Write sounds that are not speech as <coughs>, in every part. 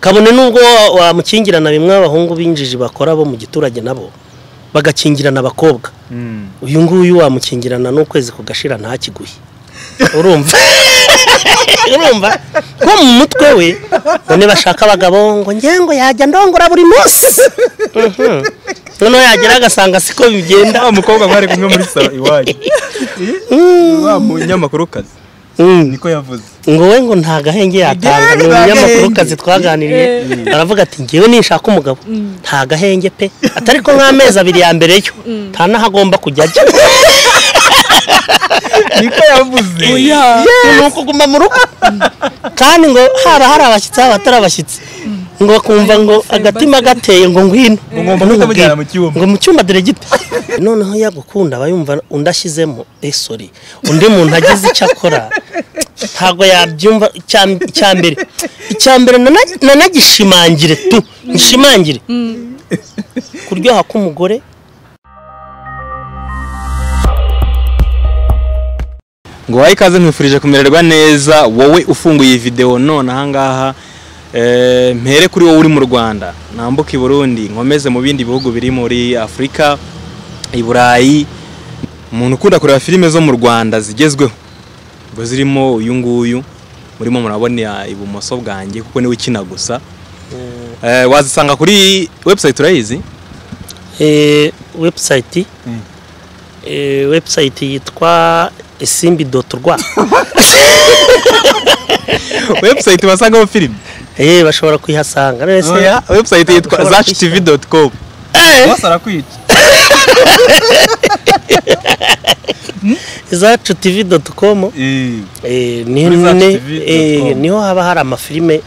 kabone n'ubwo wamukingirana bimwe abahungu b'injiji bakora bo mu giturage nabo bagakingirana abakobwa. Uyu nguyu wamukingirana n'ukwezi kugashira ntakiguhe. <laughs> Urumva? <laughs> Urumva? Ko mu mutwe we none bashaka abagabo ngo nge ngo yajya ndongora buri munsi. <laughs> Noneho yagera agasanga siko bigenda. Wa mukobwa mwari kumwe muri salo iwanyu wa munyamakurukazi Mm. Niko yavuze. Ngo we ngo nta gahenge yatanga ni umunyamakuru twaganiriye aravuga ati ngewe nishaka umugabo. Nta gahenge pe. Atari ko nk'amezi abiri ya mbere yo. Nta n'aho agomba kujya ajya. <laughs> Niko yavuze. Ni ukuguma mu rugo. Kandi ngo haba hari abashyitsi haba hatari abashyitsi ngo bakumva ngo agatima gateye ngo ngwino. Ngo mu cyumba. Dore gito. <laughs> Noneho yagukunda aba yumva undi ashyizemo eh sorry. Undi muntu agize icyo akora ntabwo yabyumva icya- mbere. Icya mbere nana- nanagishimangire tu. Ngishimangire kuryoha k'umugore. Ngo wahe ikaze nkwifurije kumererwa neza wowe ufunguye iyi videwo none ahangaha eh, mpere kuri wowe uri mu rwanda. Nambuke i burundi nkomeze mu bindi bihugu biri muri afurika i burayi. Umuntu ukunda kureba filime zo mu rwanda zigezweho. Ngo zirimo uyu nguyu murimo murabona ibumoso bwanjye kuko ni we ukina gusa. Eh, wazisanga kuri website urayizi? Eh, website. Eh, website yitwa isimbi doti rwa. <laughs> Website wasangaho filime eh bashobora kuyihasanga. Oya, yitwa zactv.com Eh, arakwica izacu <laughs> tv doti komu Eh, ni- Kuri zacu ni- TV dot eh, com. ni ho haba hari amafilime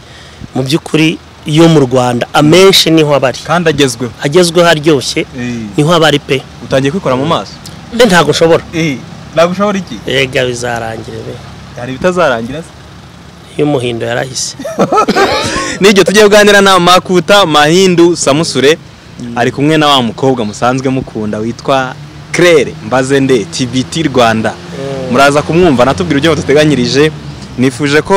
mu by'ukuri yo mu rwanda. Amenshi ni ho aba ari. Kandi agezweho. Agezweho aryoshye ni ho aba ari pe. Utangiye kwikora mu maso? Eh, ntabwo ushobora ntabwo ushobora iki? Ega bizarangira be. Hari ibitazarangira se? Iyo umuhindo yarahise. <laughs> N'ibyo tugiye kuganira na makuta mahindu samusure ari kumwe na wa mukobwa musanzwe mukunda witwa Claire Mbazende TBT Rwanda. Muraza kumwumva natubwira ibyo tuteganyirije nifuje ko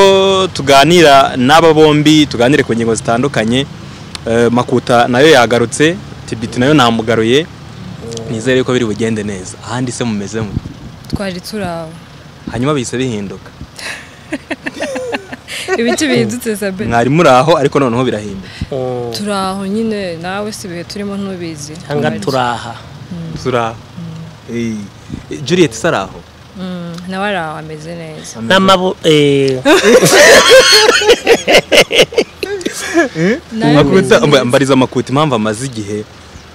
tuganira n'aba bombi tuganire ku ngingo zitandukanye. Eh, makuta na yo yagarutse TBT na yo namugaruye nizere ko biri bugende neza. Ahandi se mumeze mute twari turi aho. Hanyuma bihise bihinduka. <laughs> <laughs> ibiti bihindutse sabe mwari muri aho ariko noneho birahinduka Mm, turi aho nyine nawe si ibihe turimo ntubizi. Cyangwa turaha turi aho. Juliet se ari aho? Mm, nawe ari aho ameze neza. Eh, <laughs> neza. mbariza makuta impamvu amaze igihe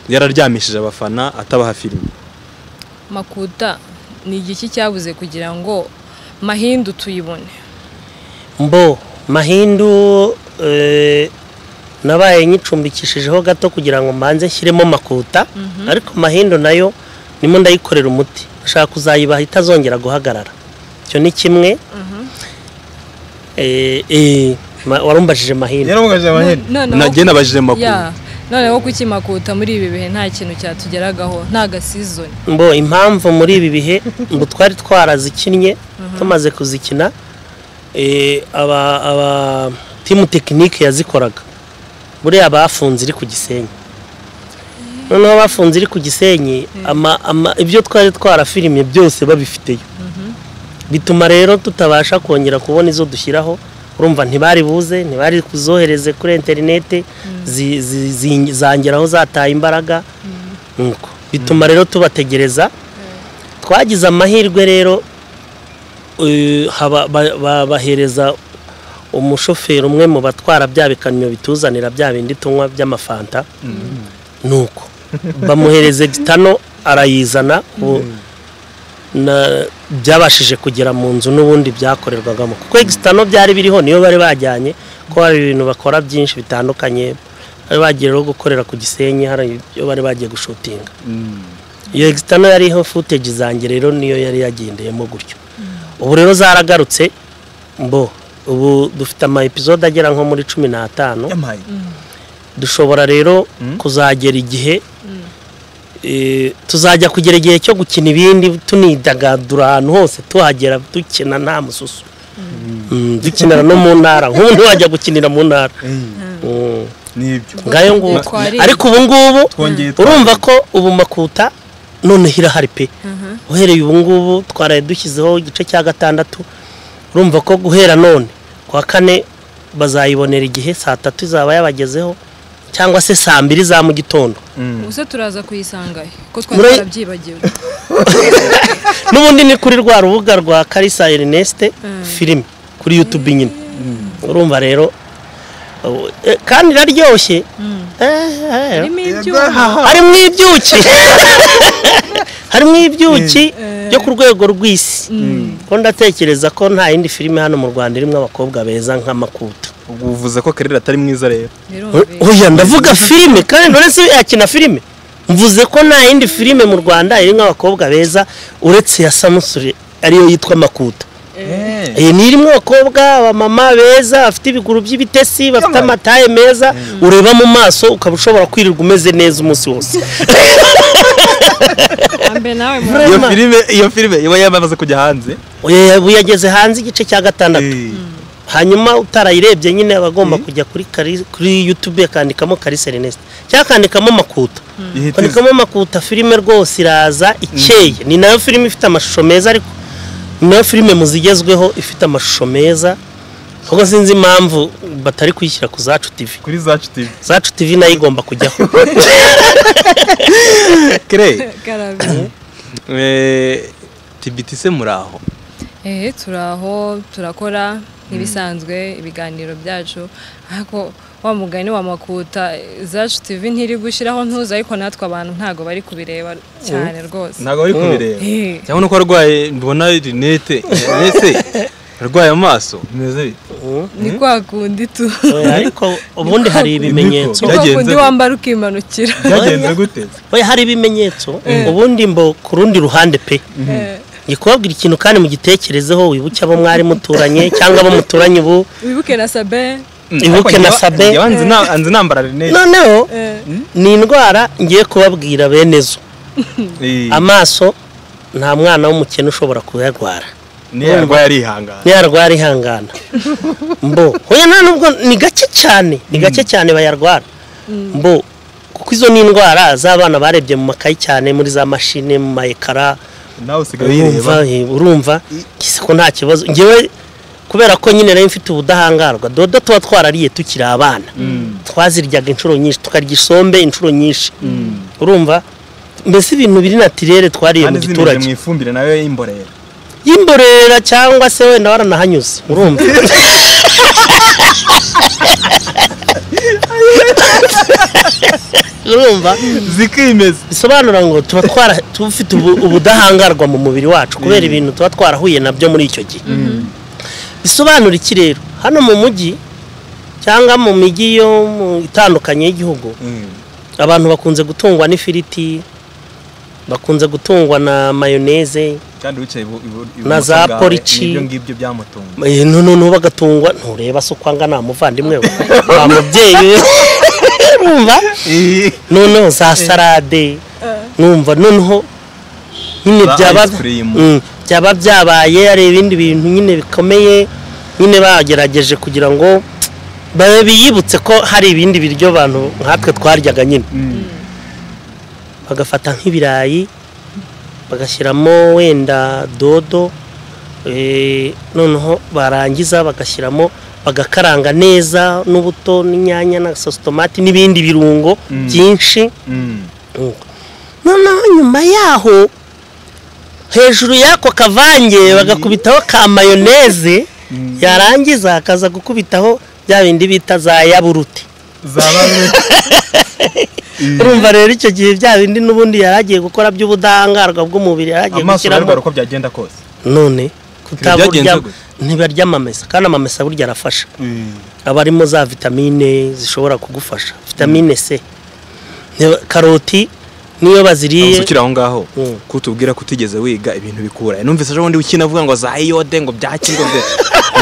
yararyamishije abafana atabaha filime makuta ni igiki cyabuze kugira ngo mahindu tuyibone. Mbo mahindu eh, nabaye nyicumbikishijeho gato kugira ngo mbanze nshyiremo makuta ariko mahindu na yo nimo ndayikorera umuti. Ashaka kuzayibaha itazongera guhagarara. Icyo ni kimwe. Eh, eh, ma- warumbajije mahindu? Nagiye nabajije makuru ya. Noneho kuki makuta? Muri ibi bihe nta kintu cyatugeragaho nta gasizoni. Mbo impamvu muri ibi bihe ngo twari twarazikinnye tumaze kuzikina eh, aba aba timu tekinike yazikoraga. Buriya bafunze iri ku gisenyi. Noneho bafunze iri ku gisenyi ama, ama, ibyo twari twarafirimye byose babifiteyo. Bituma rero tutabasha kongera kubona izo dushyiraho urumva ntibari buze ntibari kuzohereze kuri interinete zi- zangeraho zataye imbaraga. Nuko. Bituma rero tubategereza. Twagize amahirwe rero eh, haba- ba- ba- bahereza umushoferi umwe mu batwara bya bikamyo bituzanira bya bindi tunywa by'amafanta. Nuko. Bamuhereza gitano arayizana na- byabashije kugera mu nzu n'ubundi byakorerwagamo kuko egitano byari biriho niyo bari bajyanye ko hari ibintu bakora byinshi bitandukanye bari bagiye rero gukorera ku gisenyi hari ibyo bari bagiye gushutinga iyo egitano yariho footage zanjye rero niyo yari yagendeyemo gutyo. Ubu rero zaragarutse mbo ubu dufite ama episode agera nko muri cumi n'atanu. Dushobora rero kuzagera igihe eh, tuzajya kugera igihe cyo gukina ibindi tunidagadura ahantu hose tuhagera dukina nta mususu. Mm, dukinira no mu ntara nk'ubu ntiwajya gukinira mu ntara. Mm. ni byo. Ngayo nguko ariko ubu ngubu urumva ko ubu makuta noneho irahari pe. Uhereye ubu ngubu twaraye dushyizeho igice cya gatandatu urumva ko guhera none ku wa kane bazayibonera igihe saa tatu izaba yabagezeho cyangwa se saa mbiri za mu gitondo. Ubuse turaza kuyisanga he ko twari twarabyibagiwe <laughs> n'ubundi ni kuri rwa rubuga rwa karisa erineste filime kuri yutube nyine. Urumva rero kandi iraryoshye Eh, eh, harimo ibyuma. Harimo ibyuki. <laughs> Harimo ibyuki byo ku rwego rw'isi. Ko ndatekereza ko nta yindi filime hano mu rwanda irimo abakobwa beza nk'amakuta ubwo uvuze ko karere atari mwiza rero. Oya ndavuga filime kandi none se yakina filime mvuze ko nta yindi filime mu rwanda irimo abakobwa beza uretse ya samusure ariyo yitwa makuta. Iyi ni irimo abakobwa abamama beza bafite ibiguru by'ibitesi bafite amataye meza ureba mu maso ukaba ushobora kwirirwa umeze neza umunsi wose. <laughs> Iyo filime iba yamaze kujya hanze. Yageze hanze igice cya gatandatu. Hanyuma utarayirebye nyine aba agomba kujya kuri yutube akandikamo karisa ernest cyangwa akandikamo makuta. Akandikamo makuta filime rwose iraza ikeye. Ni na yo filime ifite amashusho meza ariko ni na yo filime mu zigezweho ifite amashusho meza ahubwo sinzi impamvu batari kuyishyira ku zacu tivi kuri zacu tv zacu tivi na yo igomba kujyaho. <laughs> Kere eh, tibiti se muri aho? Ehe turaho turakora. Nk'ibisanzwe ibiganiro byacu. Ariko wa mugani wa makuta zacu tv ntiri gushyiraho ntuzi ariko natwe abantu ntabwo bari kubireba cyane rwose. ntabwo bari kubireba. Eh. cyangwa nuko arwaye mbona rinete ese arwaye amaso? Bimeze bite? Ni kwa kundi tu. Ariko ubundi hari ibimenyetso. Ni kwa kundi wambara ukimanukira. Byagenze gute? Hari ibimenyetso. Ubundi mbo ku rundi ruhande pe. Eh, kubabwira ikintu kandi mugitekerezeho wibuke abo mwari muturanye cyangwa abo muturanye ubu. Wibuke na sabe. Ibuke na Sabe. njyewe nzi na- nzi nambara rinete noneho Eh, ni indwara ngiye kubabwira bene zo. <laughs> Eh, amaso nta mwana w'umukene ushobora kuyarwara. Niyo yarwaye arihangana ntiyarwara ihangana <laughs> mbo. Oya nta nubwo ni gake cyane. Ni gake cyane bayarwara. Mbo kuko izo ni indwara z'abana barebye mu makayi cyane muri za mashine mu mayekara nawe usigaye eh, urumva ko nta kibazo. Ngewe kubera ko nyine nari mfite ubudahangarwa dodo tuba twarariye tukiri abana. Twaziryaga inshuro nyinshi tukarya isombe inshuro nyinshi. Urumva? Mbese ibintu biri natirere twariye mu giturage mu ifumbire na yo y'imborera. Y'imborera cyangwa se wenda waranahanyuze urumva? <laughs> <laughs> urumva? Zikimeza bisobanura ngo tuba twara tufite ubu- ubudahangarwa mu mubiri wacu kubera ibintu tuba twarahuye na byo muri icyo gihe. Bisobanura iki rero? Hano mu mujyi cyangwa mu mijyi yo mu- itandukanye y'igihugu abantu bakunze gutungwa n'ifiriti bakunze gutungwa na mayoneze Na za Eh, noneho bagatungwa. Ntureba se uko angana muvandimwe we. <laughs> Wa mubyeyi we. <laughs> urumva noneho za salade. Numva noneho nyine byaba. Mm, byaba byabaye ari ibindi bintu nyine bikomeye nyine bagerageje kugira ngo babe biyibutse ko hari ibindi biryo abantu nkatwe twaryaga nyine. Bagafata nk'ibirayi bagashyiramo wenda dodo eh, noneho barangiza bagashyiramo bagakaranga neza n'ubuto n'inyanya na sositomati n'ibindi birungo byinshi. Mm. noneho nyuma yaho hejuru y'ako kavange bagakubitaho ka mayoneze yarangiza akaza gukubitaho bya bindi bita za yaburute. <laughs> Urumva rero icyo gihe bya bindi n'ubundi yari agiye gukora by'ubudahangarwa bw'umubiri yari agiye amaso gushyiramo ararwara uko byagenda kose. None kutaburya? Ntibarya amamesa kandi amamesa burya arafasha. Aba arimo za vitamine zishobora kugufasha. Vitamine c. Karoti niyo baziriye. Ukiri aho ngaho. Mm. ko utubwira ko utigeze wiga ibintu bikura numvise ejo bundi ukina avuga ngo za iyode ngo byaki ngo bye.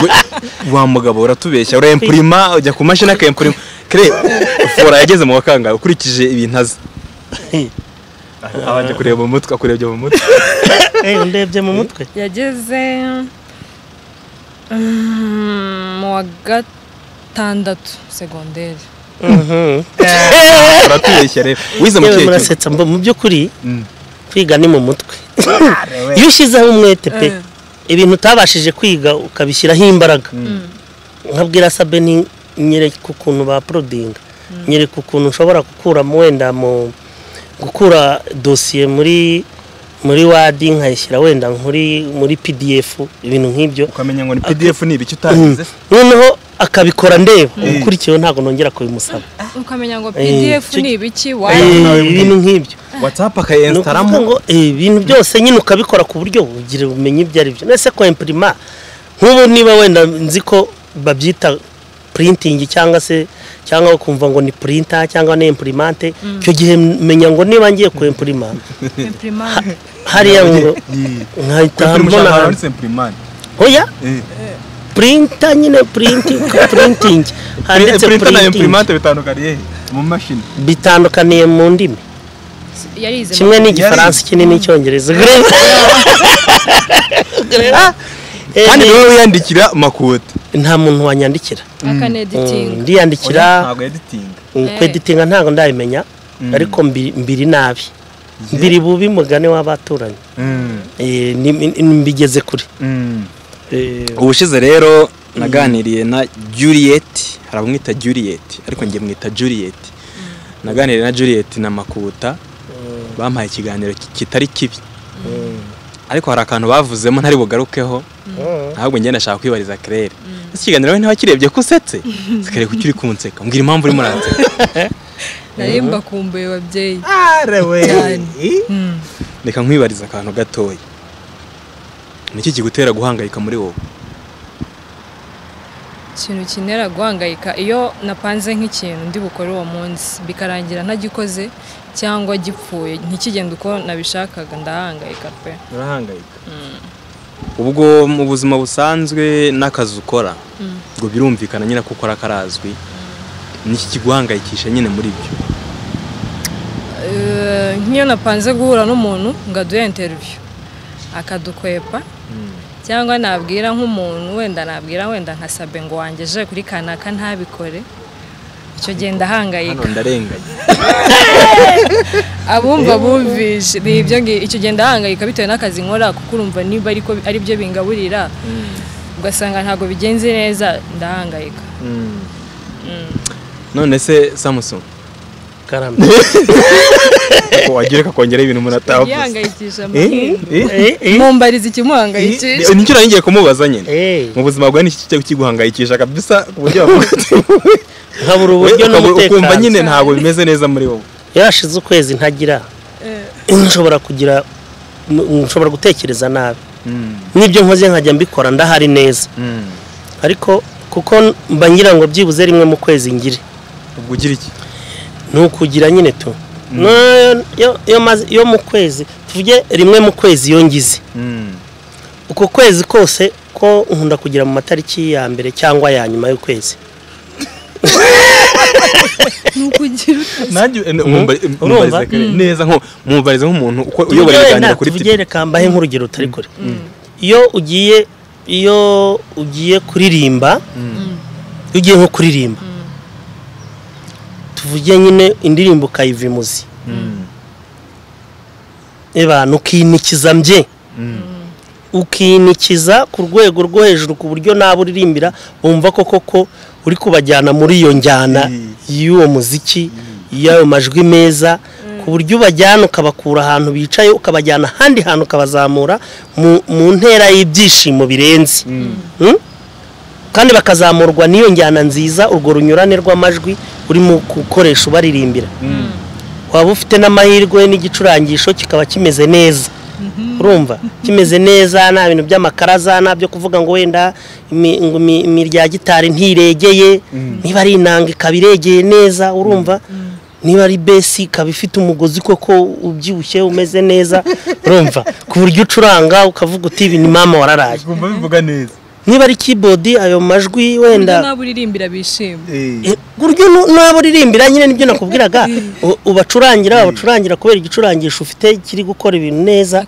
Ngo- wa mugabo uratubeshya. Urempurima ujya ku mashini akempurima kare fora yageze mu wakanga ukurikije ibintu azi abanje <laughs> kureba mu mutwe akurebye mu mutwe. Eh, ndebye mu mutwe. Yageze mm, mu wa gatandatu segonderi uratubeshya rero wize mu kigo murasetsa mu by'ukuri kwiga ni mu mutwe iyo ushyizeho umwete pe ibintu utabashije kwiga ukabishyiraho imbaraga nkabwira sabe ni nyereka ukuntu baporodinga nyereka ukuntu ushobora gukuramo wenda mu gukura dosiye muri muri wadi nkayishyira wenda muri muri pdf ibintu nk'ibyo. Ukamenya ngo ni pdf ni ibiki utagize? Noneho akabikora ndeba ukurikiyeho ntabwo nongera kubimusaba. Ukamenya ngo Eh, pdf ni ibiki? Eh, wayo ibintu nk'ibyo. Akayinstaramo ngo eh, ibintu byose nyine ukabikora ku buryo ugira ubumenyi ibyo ari byo nese ko impurima nk'ubu niba wenda nzi ko babyita printing cyangwa se cyangwa ukumva ngo ni printer cyangwa ni imprimante icyo gihe menya ngo niba ngiye ku impurima imprimante hariya ngo nkahita mbona ahantu oya? Printer nyine printing printing. <laughs> Handitse printer na printing. imprimante bitandukaniye mu mashini. Bitandukaniye mu ndimi. Kimwe ni igifaransa ikindi <laughs> ni icyongereza. Eh, kandi ni- ni we wiyandikira makuta nta muntu wanyandikira. Mm, ndiyandikira. Ntabwo editinga mm, Eh. kweditinga ntabwo ndabimenya ariko mbi- mbiri nabi. Mbiri bubi mugane w'abaturanyi. Eh, mbigeze kure. Eh, ubushize rero naganiriye na Juliet hari abamwita Juliet ariko njye mwita Juliet. Naganiriye na Juliet na Makuta bampaye ikiganiro ki- kitari kibi. Ariko hari akantu bavuzemo ntari bugarukeho mm, ahubwo njye ndashaka kwibariza Claire. Ese ikiganiro we ntiwakirebye ko usetse Claire kuki uri kunseka mbwira impamvu urimo uranseka <laughs> nari mbakumbuye babyeyi arewe Cyane. Mm. reka nkwibariza akantu gatoya. Niki kigutera guhangayika muri wowe? Ikintu kinera guhangayika iyo napanze nk'ikintu ndi bukore uwo munsi bikarangira ntagikoze cyangwa gipfuye ntikigende uko nabishakaga ndahangayika pe. Urahangayika. Ubwo mu buzima busanzwe n'akazi ukora ngo birumvikana nyine ko ukora karazwi niki kiguhangayikisha nyine muri byo Eh, nk'iyo napanze guhura n'umuntu ngo aduhe interiviyu akadukwepa cyangwa nabwira nk'umuntu wenda nabwira wenda nka sabe ngo wangeje kuri kanaka ntabikore icyo gihe ndahangayika. <laughs> Abumva bumvishe ni ibyo ngibyo icyo gihe ndahangayika bitewe n'akazi nkora kuko urumva niba ariko ari byo bingaburira. Ugasanga ntabwo bigenze neza ndahangayika. None se samusung karame. <laughs> Wagira kakongeraho ibintu umuntu atavuze. Yihangayikisha Eh? Eh? Eh, <laughs> eh, mumbariza ikimuhangayikisha ni cyo nari ngiye kumubaza nyine? Eh, mu buzima bwawe kijya kiguhangayikisha kabisa ku buryo wavuga nkabura uburyo ukumva n'umutekano. nyine ntabwo bimeze neza muri wowe. Iyo hashize ukwezi ntagira nshobora kugira nshobora gutekereza nabi. N'ibyo nkoze nkajya mbikora ndahari neza. Ariko kuko mba ngira ngo byibuze rimwe mu kwezi ngire. Ubwo ugira iki? Ni ukugira nyine tu. No- yo- yo maze- yo mu kwezi. Tuvuge rimwe mu kwezi iyo ngize. Uko kwezi kose ko nkunda kugira mu matariki ya mbere cyangwa ya nyuma y'ukwezi. Ni ukugira ute nanjye Urumva? mumbarize kare. Neza nko mumbarize nk'umuntu uyobora ibiganiro kuri reka mbahe nk'urugero rutari kure. Iyo ugiye iyo ugiye kuririmba iyo ugiye nko kuririmba tuvuge nyine indirimbo ukayivimuzi eba nukinikiza mbye ukinikiza ku rwego rwo hejuru ku buryo nabo uririmbira bumva ko koko uri kubajyana muri iyo njyana y'uwo muziki y'ayo majwi meza. Ku buryo ubajyana ukabakura ahantu bicaye ukabajyana ahandi hantu ukabazamura mu- mu ntera y'ibyishimo birenze. Mm? kandi bakazamurwa n'iyo njyana nziza urwo runyurane rw'amajwi urimo gukoresha ubaririmbira waba ufite n'amahirwe n'igicurangisho kikaba kimeze neza. Urumva. Kimeze neza nta bintu by'amakaraza nta byo kuvuga ngo wenda imirya ya gitari ntiregeye niba ari inanga ikaba iregeye neza urumva? Niba ari besi ikaba ifite umugozi koko ubyibushye umeze neza urumva? Ku buryo ucuranga ukavuga uti ibi ni mama wararaye. Kumva bivuga neza. Niba ari keyboard ayo majwi wenda nabo uririmbira bishimye. Eh, buryo nu- n'abo uririmbira nyine ni byo nakubwiraga. U- ubacurangira abacurangira kubera igicurangisho ufite kiri gukora ibintu neza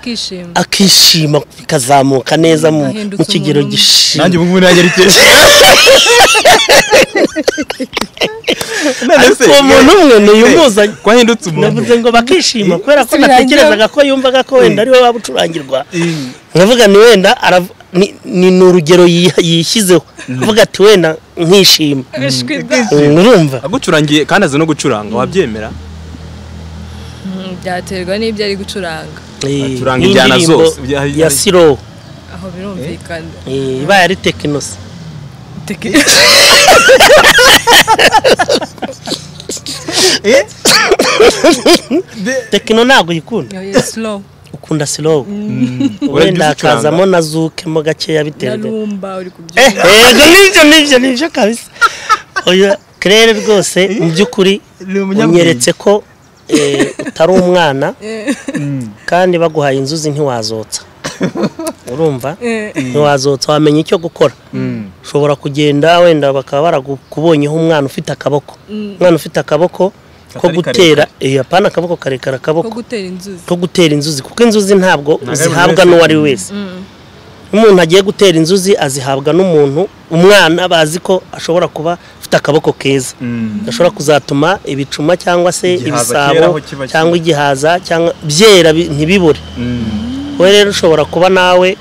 akishima. bikazamuka neza mu kigero umuntu. gishimye. Nanjye ubu nanjye ari kenshi ariko uwo muntu umwe niyo umuzanye ko ahindutse umuntu. Navuze ngo bakishima kubera ko natekerezaga ko yumvaga ko wenda ari we waba ucurangirwa nkavuga ni wenda ni- urugero yi- yishyizeho. Avuga ati wenda nkishima Ishwida. Mm, urumva agucurangiye kandi azi no gucuranga wabyemera? Mm, byaterwa n'ibyo ari gucuranga. Eh, Acuranga injyana zose. Ya siro. Aho birumvikana. Eh, ibaye ari tekinosi Teki- <laughs> tekino ntabwo uyikunda Yo, yes, slow. Ukunda sirowu Urajya <laughs> wenda uzicuranga? hakazamo na zukemo gakeya bitewe na de- rumba uri Eh, kubyumva yego ni byo ni byo ni byo kabisa. Oya kirere rwose mu by'ukuri unyeretse ko eh, utari umwana. <laughs> Kandi baguhaye inzuzi ntiwazotsa. <laughs> Urumva? Ntiwazotsa wamenya icyo gukora. Ushobora kugenda wenda bakaba barakubonyeho umwana ufite akaboko. Umwana ufite akaboko ko gutera eh, apana akaboko karekare ko akaboko gutera inzuzi. Ko gutera inzuzi kuko inzuzi ntabwo zihabwa n'uwo ari we wese. Iyo umuntu agiye gutera inzuzi azihabwa n'umuntu umwana bazi ko ashobora kuba afite akaboko keza. Gashobora kuzatuma ibicuma cyangwa se ibisabo cyangwa igihaza cyangwa byera bi- ntibibure wowe rero ushobora kuba nawe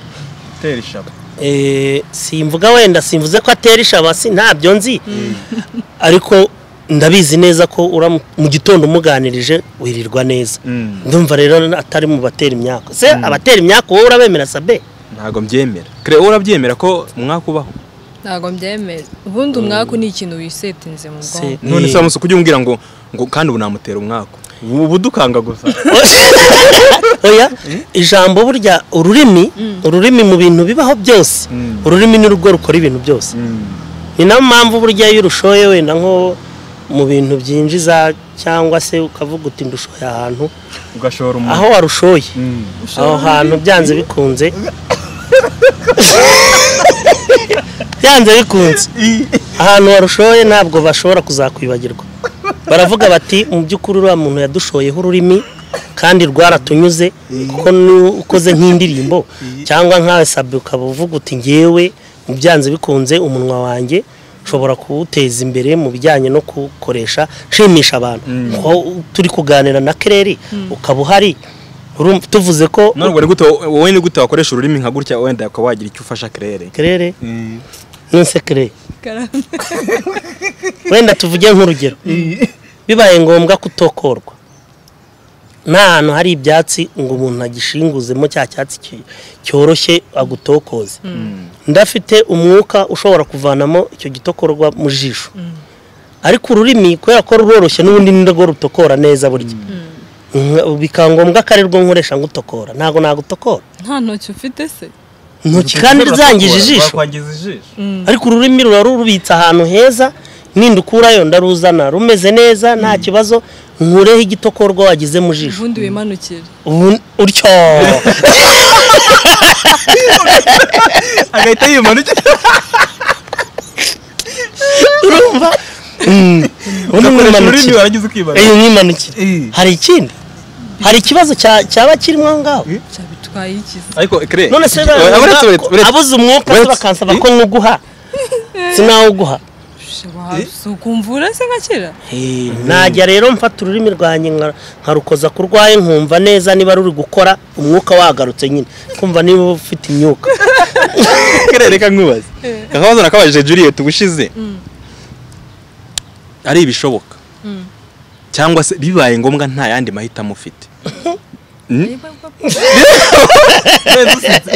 eh, simvuga wenda simvuze ko atera ishabasi ntabyo nzi. Ariko ndabizi neza ko mu gitondo umuganirije wirirwa neza. Ndumva rero atari mu batera imyaka. Se abatera imyaka wowe urabemera sabe ntabwo mbyemera. Kare wowe urabyemera ko umwaka ubaho? Ntabwo mbyemera. Ubundi umwaku ni ikintu wisetinze mu Se- bwonko. None Eh. se wamusuka ujya umbwira ngo ngo kandi ubu namutera umwaka ubu dukanga gusa. <laughs> Oya ijambo burya ururimi ururimi mu bintu bibaho byose. Ururimi ni rwo rukora ibintu byose. Ni na yo mpamvu burya iyo urushoye wenda nko mu bintu byinjiza cyangwa se ukavuga uti ndushoye ahantu. Ugashora umuntu. Aho warushoye aho hantu byanze bikunze. Byanze bikunze. Ahantu warushoye ntabwo bashobora kuzakwibagirwa. Baravuga bati mu by'ukuri uriya muntu yadushoyeho ururimi kandi rwaratunyuze kuko ukoze nk'indirimbo cyangwa nkawe sabe ukaba uvuga uti ngewe mu byanze bikunze umunwa wanjye. Ushobora kuwuteza imbere mu bijyanye no kuwukoresha nshimisha abantu. Aho turi kuganira na kereri ukaba uhari. Tuvuze ko wowe ni gute wakoresha ururimi nka gutya wenda ukaba wagira icyo ufasha kerere kerere nonse kerere wenda tuvuge nk'urugero. Bibaye ngombwa kutokorwa. Nta hantu hari ibyatsi ngo umuntu agishinguzemo cya cyatsi cyoroshye agutokoze. Ndafite umwuka ushobora kuvanamo icyo gitokorwa mu jisho. Ariko ururimi kubera ko ruroroshye n'ubundi ni rwo rutokora neza burya. Nka- bikaba ngombwa ko ari rwo nkoresha ngutokora. Ntabwo nagutokora. Nta ntoki ufite se? Intoki kandi zangije ijisho. Ijisho. Ariko ururimi ruba rubitse ahantu heza nindi ukurayo ndaruzana rumeze neza nta kibazo nkureho igitokorwa wagize mu jisho. Ubundi wimanukire. Ubu utyo. <laughs> agahita yimanukira urumva Eh. hari ikindi hari ikibazo cya- cyaba kirimo aho ngaho cyabitwaye ikiza ariko kere none se abuze umwuka se uretse- bakansaba ko nkuguha sinawuguha si ukumvura se nka kera najya rero mfata ururimi rwanjye nka- nkarukoza ku rwaye nkumva neza niba ruri gukora umwuka wagarutse nyine. Kumva niba ufite imyuka. <laughs> Reka nkubaze akabazo nakabajije Juliet ubushize ari ibishoboka. Cyangwa se bibaye ngombwa nta yandi mahitamo <laughs> <laughs>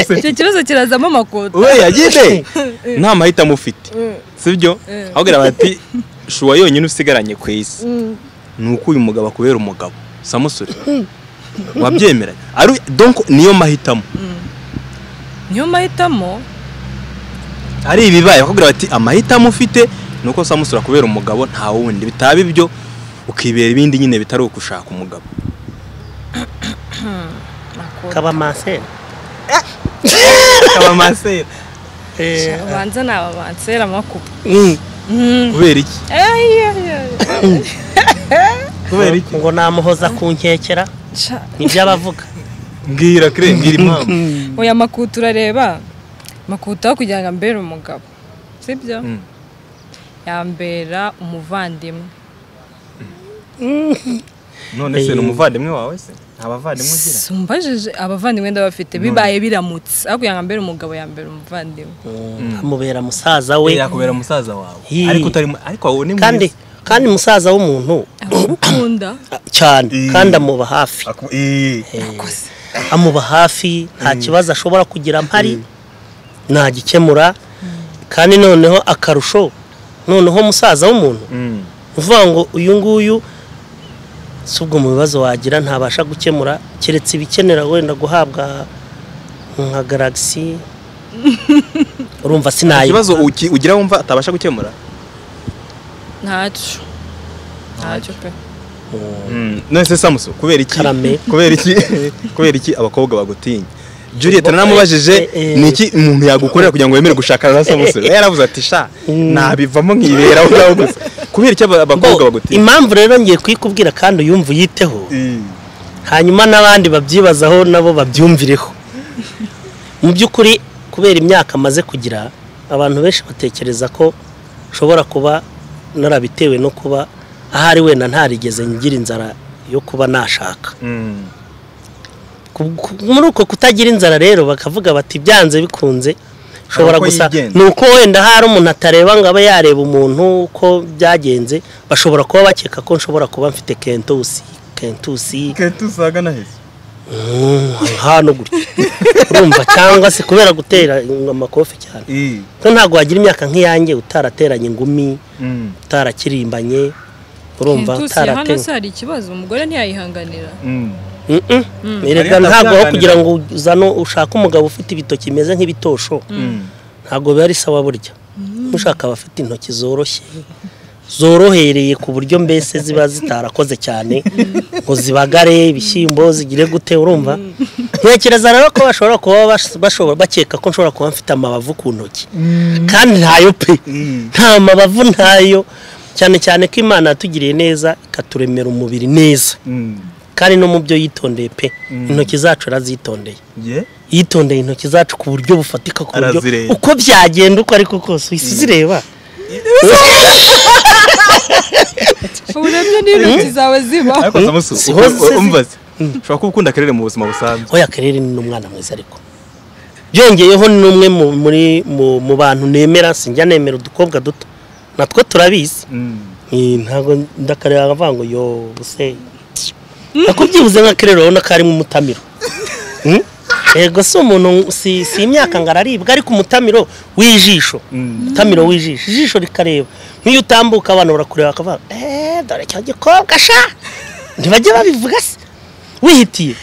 ufite icyo kibazo kirazamo amakoto we yagiye nta mahitamo ufite sibyo ahubwo bati shuwa yonyine usigaranye ku isi. Ni uko uyu mugabo akubera umugabo. Samusure. Wabyemera ari donc niyo mahitamo. Niyo mahitamo? Ari ibibaye. Bakubwira bati amahitamo ufite ni uko samusure akubera umugabo nta wundi. Bitaba ibyo ukibera ibindi nyine bitari ukushaka umugabo. <coughs> Kaba masera akaba masera ubanza ni abamansera amakuba kubera iki kubera iki ngo namuhoza ku nkekera ni byo abavuga mbwira kire mbwira impamvu oya makuta urareba makuta aho kugira ngo ambere umugabo sibyo yambera umuvandimwe none se ni umuvandimwe wawe se nta bavandimwe ugira sumbajije abavandimwe ndabafite. Bibaye biramutse. Ariko yambera umugabo yambera umuvandimwe. Amubera musaza we. Yakubera musaza wawe. Ariko utari ariko wowe ni kandi mwiza kandi musaza w'umuntu. <clears throat> Cyane. Kandi amuba hafi. Amuba hafi. Nta kibazo ashobora kugira mpari. Ntagikemura kandi noneho akarusho. Noneho musaza w'umuntu. Mm. uvuga ngo uyu nguyu si ubwo mu bibazo wagira ntabasha gukemura keretse ibikenera wenda guhabwa nka garagisi <laughs> urumva sinayi. Ikibazo uki- ugira wumva atabasha gukemura? Ntacyo. Ntacyo pe. Mm. none se samuso kubera iki? Kubera iki? <laughs> Kubera iki abakobwa bagutinya Juliet naramubajije Eh, eh. ni iki umuntu yagukorera kugira ngo wemere gushakana na samuso we <laughs> yaravuze ati sha nabivamo nkibera aho ngaho gusa kubera aba- abakobwa bagutinya impamvu rero ngiye kuyikubwira kandi uyumva uyiteho Eh. hanyuma n'abandi babyibazaho nabo babyumvireho mu by'ukuri kubera imyaka amaze kugira abantu benshi batekereza ko nshobora kuba narabitewe no kuba ahari wenda ntarigeze ngira inzara yo kuba nashaka Mm. Muri uko kutagira inzara rero bakavuga bati byanze bikunze. Ushobora gusa ni uko wenda hari umuntu atareba ngo abe yareba umuntu uko byagenze bashobora kuba bakeka ko nshobora kuba mfite kentusi kentusi Kete usaga na heza Mm, hano gutya. Urumva cyangwa se kubera gutera amakofi cyane. Ko ntabwo wagira imyaka nk'iyanjye utarateranye ingumi Mm. utarakirimbanye urumva Kentusi hano se hari ikibazo? Umugore ntiyayihanganira. Mm. Ntabwo aho kugira ngo uzane ushake umugabo ufite ibitoki bimeze nk'ibitosho. Mm. ntabwo biba ari sawa burya ushaka abafite intoki zoroshye zorohereye ku buryo mbese ziba <laughs> zitarakoze cyane. Ngo zibagare ibishyimbo zigire gute urumva? Ntekereza rero ko bashobora kuba bas- bashobora bakeka ko nshobora kuba mfite amabavu ku ntoki. Kandi ntayo pe. Nta mabavu ntayo. Cyane cyane ko imana yatugiriye neza ikaturemera umubiri neza. Mm. Kandi no mu byo yitondeye pe. Intoki zacu yarazitondeye Yeah. yitondeye intoki zacu ku buryo bufatika ku buryo uko byagenda uko ariko kose. Uhise uzireba <laughs> ubu na byo n'intoki zawe ziba ushobora kuba ukunda akarere mu buzima busanzwe. Oya karere ni n'umwana mwiza ariko. Byongeyeho ni umwe mu- muri mu mu bantu nemera sinjya nemera udukobwa duto. Natwo turabizi. Mm. Ntabwo ndakareba avuga ngo yo buse ako byibuze nka karere urabona ko harimo umutamiro Hmm? yego si umuntu si si imyaka ngo araribwa ariko umutamiro w'ijisho. Umutamiro w'ijisho. Ijisho rikareba. Nk'iyo utambuka abantu barakureba bakavuga eee dore icyo gikobwa sha. Ntibajya babivuga se. Wihitiye.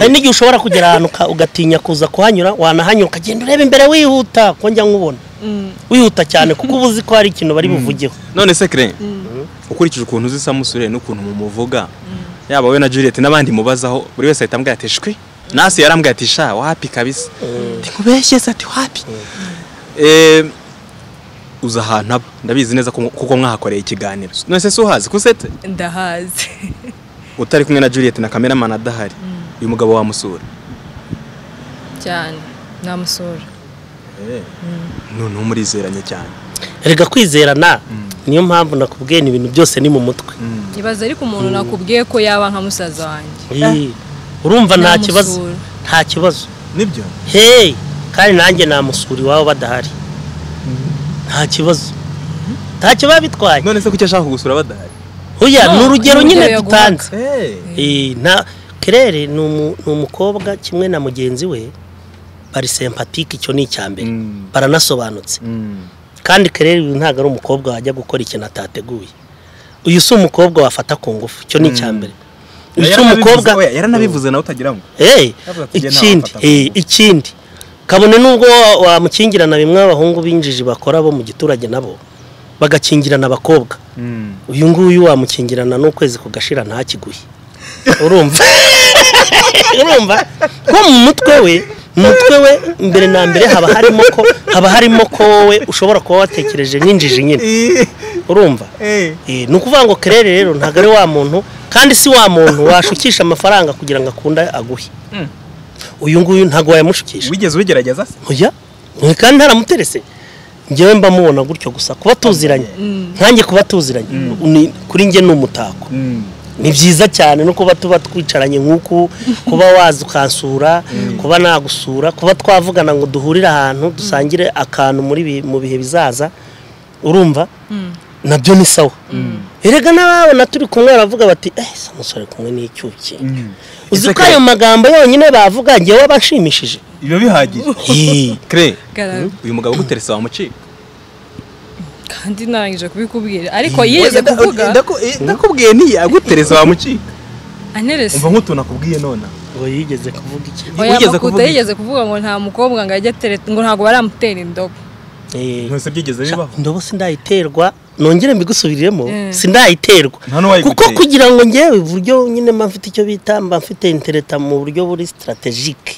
Hari n'igihe ushobora kugera ahantu ugatinya kuza kuhanyura wanahanyura ukagenda ureba imbere wihuta. Ko njya nkubona. Wihuta cyane kuko uba uzi ko hari ikintu bari buvugeho. None se kire ukurikije ukuntu uzi samusure n'ukuntu mumuvuga yaba we na Juliet n'abandi mubazaho buri wese ahita ambwira ati shwi. Nasi yarambwira ati sha wapi kabisa? Ndikubeshye se ati wapi? Eh. Uza ahantu aba ndabizi neza ko- kuko mwahakoreye ikiganiro. None se si uhazi? Kusete ndahazi. <laughs> Utari kumwe na Juliet na cameraman adahari. Uyu mugabo wamusura cyane. Namusura none murizeranye cyane. Erega kwizerana niyo mpamvu nakubwiye ni ibintu byose ni mu mutwe. Ibaza ariko umuntu nakubwiye ko yaba nka musaza wanjye. Urumva nta kibazo nta kibazo. Nibyo? Hey kandi nanjye namusura iwabo badahari. Nta kibazo. Nta kiba bitwaye none se kuki ashaka kugusura badahari? Oya No, ni urugero nyine dutanze. Eh, nta kerere ni umu- ni umukobwa kimwe na mugenzi we bari sempatike icyo ni icya mbere Mm. baranasobanutse. Kandi kerere uyu ntabwo ari umukobwa wajya gukora ikintu atateguye. Uyu si umukobwa wafata ku ngufu. Icyo ni icya mbere. Uyu si umukobwa yaranabivuze nawe utagira ngo. Eh, Yavuze ati, "Jye ikindi eh, ikindi. Kabone nubwo wa- wamukingirana bimwe abahungu b'injiji bakora bo mu giturage nabo bagakingirana abakobwa. Uyu nguyu wamukingirana n'ukwezi kugashira ntakiguhe. Urumva? <laughs> Urumva? Ko mu mutwe we mutwe we mbere na mbere haba harimo ko haba harimo ko wowe ushobora kuba watekereje nk'injiji nyine. Urumva? Eh, ni ukuvuga ngo kerere rero ntabwo ari wa muntu kandi si wa muntu washukisha amafaranga kugira ngo akunde aguhe. Uyu nguyu ntabwo wayamushukisha. Wigeze ubigerageza se? Kandi ntaramuterese njyewe mba mubona gutyo gusa kuba tuziranye. Nkanjye kuba tuziranye. Ni- kuri njye ni umutako. Ni byiza cyane no kuba tuba twicaranye nk'uku kuba waza ukansura kuba nagusura kuba twavugana ngo duhurire ahantu dusangire akantu mu bihe bizaza urumva? Nabyo ni sawa. Erega n'ababona turi kumwe baravuga bati eh se umusore kumwe n'icyuki. Uzi ko ayo magambo yonyine bavuga ngewe aba anshimishije biba bihagije. Uyu mugabo uguterese wamucika kandi narangije kubikubwira ariko yigeze kuvuga ndakubwiye ntiyaguterese wamucika anerese. Umva nk'utuntu akubwiye nona ngo yigeze kuvuga iki? Makuta kuvuga yigeze kuvuga ngo nta mukobwa ngo ajye atereta ngo ntabwo baramutera indobo. Eh, ntose byigeze bibaho? indobo sindayiterwa nongere mbigusubiriremo Mm. sindayiterwa. Kuko kugira ngo ngewe uburyo nyine mba mfite icyo bita mba mfite intereta mu buryo buri strategique.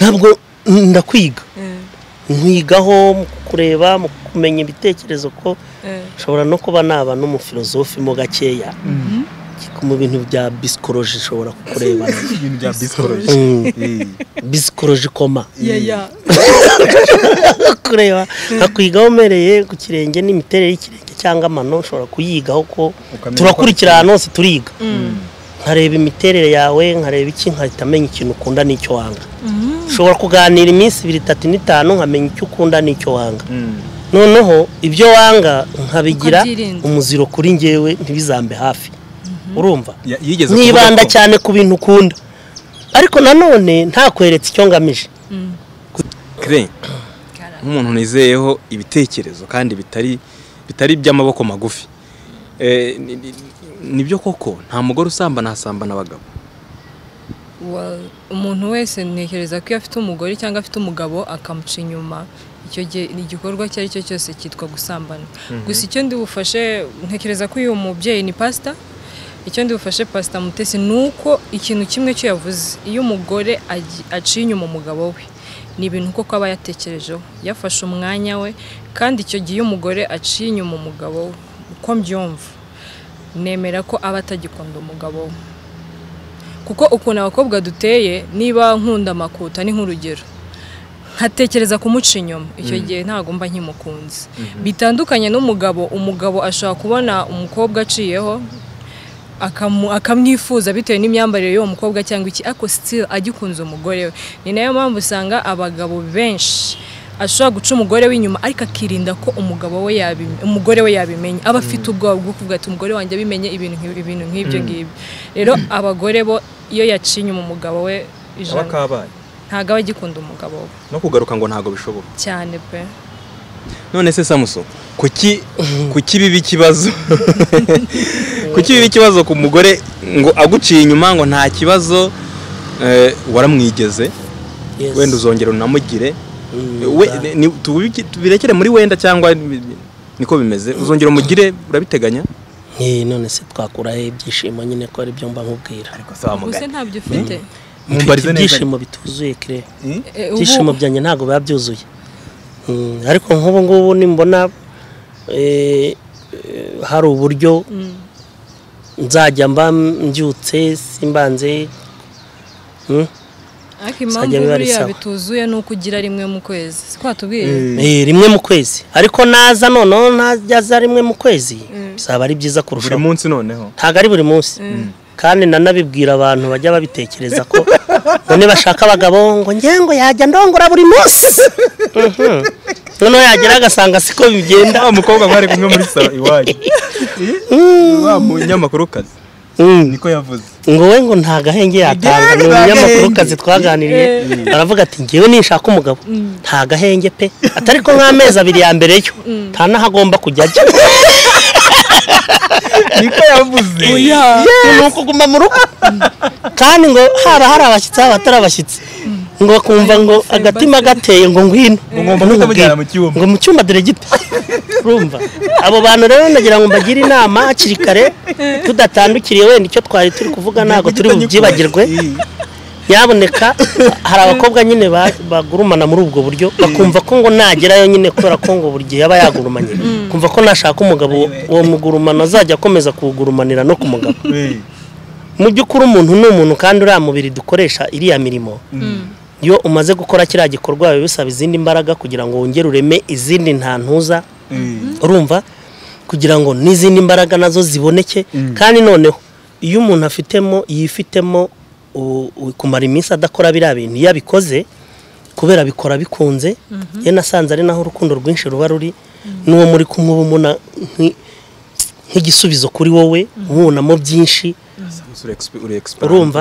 Ntabwo ndakwiga. Nkwigaho mu kureba mu kumenya ibitekerezo ko nshobora no kuba naba n'umufilozofi mo gakeya. Mu bintu bya bisikoroji nshobora <laughs> bya bisikoroji koma. <laughs> Kureba. Nkakwigaho umereye ku kirenge n'imiterere y'ikirenge cyangwa amano ushobora kuyigaho ko turakurikira ahantu hose turiga. Nkareba imiterere yawe nkareba iki nkahita amenya ikintu ukunda n'icyo wanga. Ushobora kuganira iminsi ibiri itatu n'itanu nkamenya icyo ukunda n'icyo wanga. Noneho ibyo wanga nkabigira umuziro kuri ngewe ntibizambe hafi. Urumva? Yigeze nibanda cyane ku bintu ukunda. Ariko nanone ntakweretse icyo ngamije. Kre nk'umuntu nizeyeho ibitekerezo kandi bitari bitari iby'amaboko magufi. Eh, ni- ni- ni byo koko? Nta mugore usambana hasambana abagabo. Umuntu wese ntekereza ko iyo afite umugore cyangwa afite umugabo akamuca inyuma. Icyo gihe ni igikorwa icyo ari cyo cyose cyitwa gusambana. Gusa icyo ndi bufashe ntekereza ko uyu mubyeyi ni pasita icyo ndi bufashe pasita mutesi ni uko ikintu kimwe cyo yavuze iyo umugore aciye inyuma umugabo we ni ibintu koko aba yatekerejeho. Yafashe umwanya we kandi icyo gihe iyo umugore aciye inyuma umugabo we uko mbyumva? Nemera ko aba atagikunda umugabo we. Kuko ukuntu abakobwa duteye niba nkunda amakuta ni nk'urugero. Nkatekereza kumuca inyuma. Icyo gihe ntabwo mba nkimukunze. Bitandukanye n'umugabo. Umugabo ashobora kubona umukobwa aciyeho akamwifuza bitewe n'imyambarire y'uwo mukobwa cyangwa iki ariko sitiri agikunze umugore we. Ni na yo mpamvu usanga abagabo benshi ashobora guca umugore w'inyuma ariko akirinda ko umugabo we umugore we yabimenye aba afite ubwoba bwo kuvuga ati umugore wanjye abimenye ibintu nk'ibyo ngibyo. Rero abagore bo iyo yaciye inyuma umugabo we aba ijana kabaye. ntabwo aba agikunda umugabo we. No kugaruka ngo ntabwo bishoboka. Cyane pe. None se samuso kuki kuki biba ikibazo? <laughs> Kuki biba ikibazo ku mugore ngo aguciye inyuma ngo nta kibazo? Eh, waramwigeze? Wenda uzongera unamugire? Tubirekere muri wenda cyangwa ni- niko bimeze. Uzongera umugire urabiteganya? Eh, none se twakuraho ibyishimo nyine ko ari byo mba nkubwira? Ubuse ntabyo ufite. Mfite neza. ibyishimo bituzuye kire. Eh, ubu- ibyishimo byanjye ntabwo biba byuzuye. Mm, ariko nk'ubu ngubu nimbona eh, eh, hari uburyo nzajya mba mbyutse simbanze ariko impamvu buriya bituzuye ni uko ugira rimwe mu kwezi. Siko watubwiye eh, rimwe mu kwezi. Ariko naza noneho ntajya aza rimwe mu kwezi bizaba ari byiza buri kurushaho munsi noneho. Ntabwo ari buri munsi. Kandi nanabibwira abantu bajya babitekereza ko ngo nibashaka abagabo ngo ngewe ngo yajya ndongora buri munsi. Mhm. noneho yagera agasanga siko bigenda. Wa mukobwa mwari kumwe muri salo iwanyu wa munyamakurukazi Mm. Niko yavuze. Ngo we ngo nta gahenge yatanga ni umunyamakurukazi twaganiriye aravuga ati ngewe nishaka umugabo. Nta gahenge pe. Atari ko nk'amezi abiri ya mbere yo. Nta n'aho agomba kujya ajya. <laughs> Niko yavuze. Ni ukuguma mu rugo. Kandi ngo hari abashyitsi haba hatari abashyitsi ngo bakumva ngo agatima gateye ngo ngwino. Ngo mu cyumba. dore gito urumva. Abo bantu rero nagira ngo mbagire inama hakiri kare tudatandukiriye wenda icyo twari turi kuvuga ntabwo turi bubyibagirwe nyaboneka hari abakobwa nyine ba- bagurumana muri ubwo buryo bakumva ko ngo nagerayo nyine kubera ko ngo buri gihe aba yagurumanye. Kumva ko nashaka umugabo uwo mugurumano azajya akomeza kuwugurumanira no ku mugabo. Mu by'ukuri umuntu ni umuntu kandi uriya mubiri dukoresha iriya mirimo. Iyo umaze gukora kiriya gikorwa biba bisaba izindi mbaraga kugira ngo wongere ureme izindi ntantuza. Urumva? Kugira ngo n'izindi mbaraga na zo ziboneke. Kandi noneho iyo umuntu afitemo yifitemo kumara iminsi adakora biriya bintu iyo abikoze kubera bikora bikunze ye nasanze ari naho urukundo rwinshi ruba ruri n'uwo muri kumwe uba umubona nk'i- nk'igisubizo kuri wowe umubonamo byinshi. Urumva?